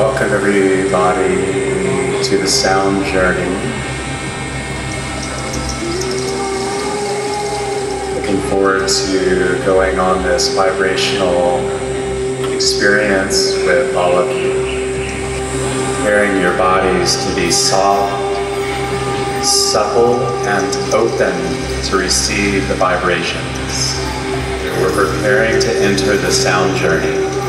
Welcome everybody to the sound journey. Looking forward to going on this vibrational experience with all of you. Preparing your bodies to be soft, supple, and open to receive the vibrations. We're preparing to enter the sound journey.